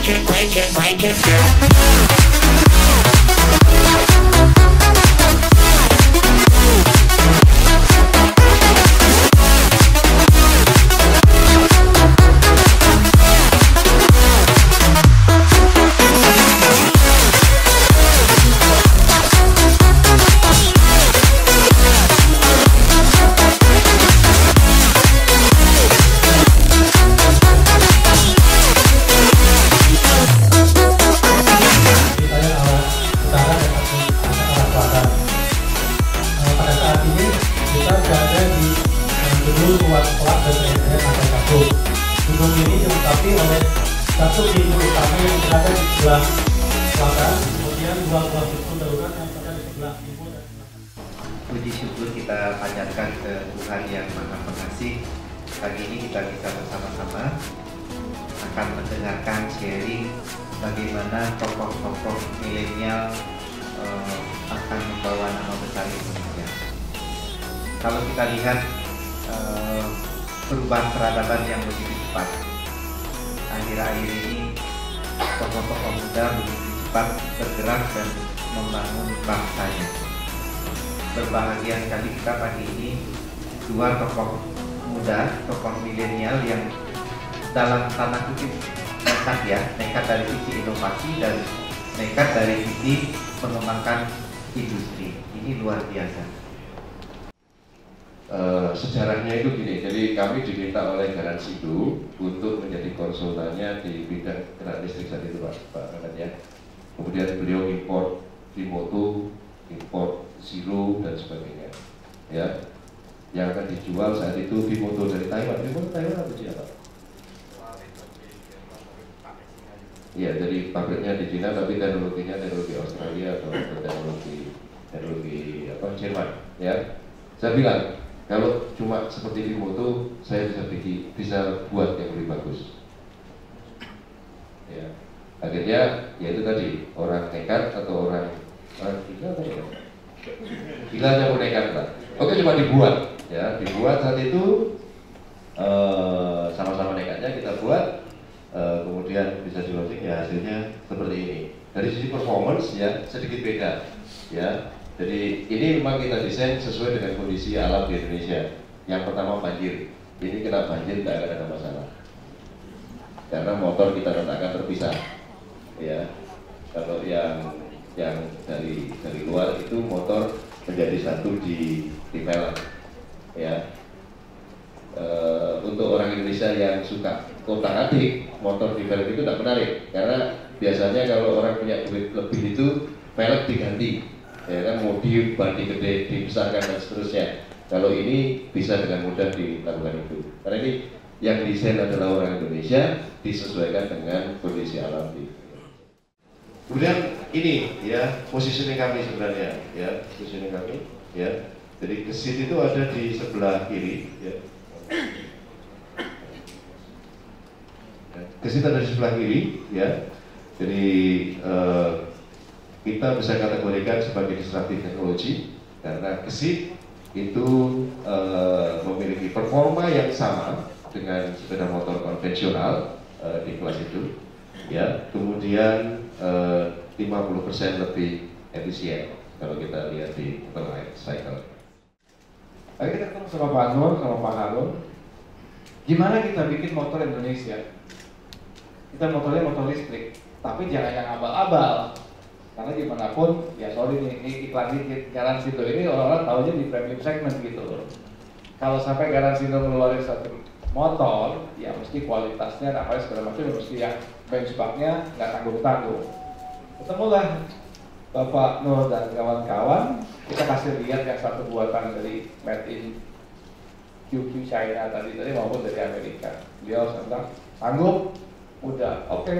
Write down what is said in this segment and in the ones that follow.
break it, break it, break it, girl. Ini dilengkapi oleh satu pintu utama yang berada di sebelah selatan, kemudian dua buah pintu darurat yang berada di sebelah timur dan Puji syukur kita panjatkan ke Tuhan yang Maha Pengasih. Pagi ini kita bisa bersama-sama akan mendengarkan sharing bagaimana tokoh-tokoh milenial eh, akan membawa nama besar Indonesia. Kalau kita lihat eh, perubahan peradaban yang begitu cepat, akhir-akhir ini tokoh-tokoh muda begitu cepat bergerak dan membangun bangsanya berbahagia sekali kita pagi ini dua tokoh muda, tokoh milenial yang dalam tanda kutip nekat ya, nekat dari sisi inovasi dan nekat dari sisi mengembangkan industri. Ini luar biasa. Eh, sejarahnya itu gini, jadi kami diminta oleh Garansido untuk konsultannya di bidang kendaraan listrik saat itu Pak, Pak Kanan ya. Kemudian beliau import Vimoto, import Zero dan sebagainya. Ya, yang akan dijual saat itu Vimoto dari Taiwan. Vimoto Taiwan apa Cina Pak? Iya, jadi pabriknya di Cina tapi teknologinya teknologi Australia atau teknologi teknologi apa Jerman ya. Saya bilang kalau cuma seperti di foto saya bisa bikin bisa buat yang lebih bagus. Ya. Akhirnya ya itu tadi orang nekat atau orang gila apa ya? Gila yang nekat lah. Oke cuma dibuat ya dibuat saat itu eh, sama-sama nekatnya kita buat eh, kemudian bisa di launching ya hasilnya seperti ini. Dari sisi performance ya sedikit beda ya jadi ini memang kita desain sesuai dengan kondisi alam di Indonesia. Yang pertama banjir. Ini kena banjir tidak akan ada masalah. Karena motor kita letakkan terpisah. Ya. Kalau yang yang dari dari luar itu motor menjadi satu di di pelek. Ya. E, untuk orang Indonesia yang suka kota adik, motor di pelek itu tidak menarik karena biasanya kalau orang punya duit lebih itu pelek diganti ya kan mobil bandi gede dibesarkan dan seterusnya kalau ini bisa dengan mudah dilakukan itu karena ini yang desain adalah orang Indonesia disesuaikan dengan kondisi alam di kemudian ini ya positioning kami sebenarnya ya positioning kami ya. Jadi kesit itu ada di sebelah kiri ya. Kesit ada di sebelah kiri ya. Jadi eh, kita bisa kategorikan sebagai disruptive teknologi karena gesit itu uh, memiliki performa yang sama dengan sepeda motor konvensional uh, di kelas itu ya. Kemudian uh, 50% lebih efisien kalau kita lihat di life cycle. Ayo kita ketemu sama Pak Nur, sama Pak Harun. Gimana kita bikin motor Indonesia? Kita motornya motor listrik, tapi jangan yang abal-abal karena gimana pun ya sorry nih ini iklan dikit garansi itu ini orang-orang tahunya di premium segment gitu loh kalau sampai garansi itu ngeluarin satu motor ya mesti kualitasnya apa segala macam ya mesti yang benchmarknya nggak tanggung-tanggung. Ketemulah Bapak Nur dan kawan-kawan. Kita kasih lihat yang satu buatan dari made in QQ China tadi tadi maupun dari Amerika. Beliau sedang sanggup udah oke.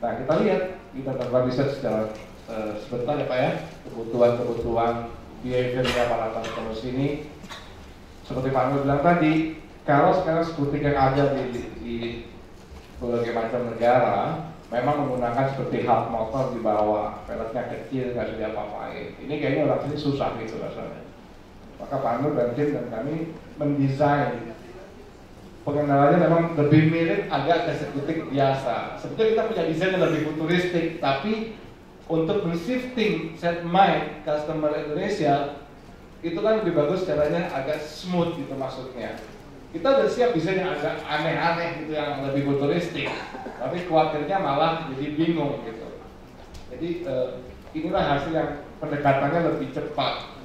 Nah kita lihat. Kita melakukan riset secara uh, sebentar ya Pak ya. Kebutuhan-kebutuhan behaviornya para customers ini seperti Pak Nur bilang tadi kalau sekarang skutik yang ada di, di, di berbagai macam negara memang menggunakan seperti hub motor di bawah peleknya kecil nggak bisa diapa-apain ini kayaknya orang sini susah gitu rasanya maka Pak Nur dan tim dan kami mendesain pengenalannya memang lebih mirip agak eksekutif biasa. Sebetulnya kita punya desain yang lebih futuristik, tapi untuk shifting set mind customer Indonesia itu kan lebih bagus caranya agak smooth gitu maksudnya. Kita udah siap desain yang agak aneh-aneh gitu yang lebih futuristik, tapi khawatirnya malah jadi bingung gitu. Jadi eh, inilah hasil yang pendekatannya lebih cepat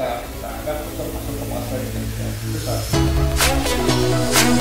kita kita akan untuk masuk ke. Itu satu.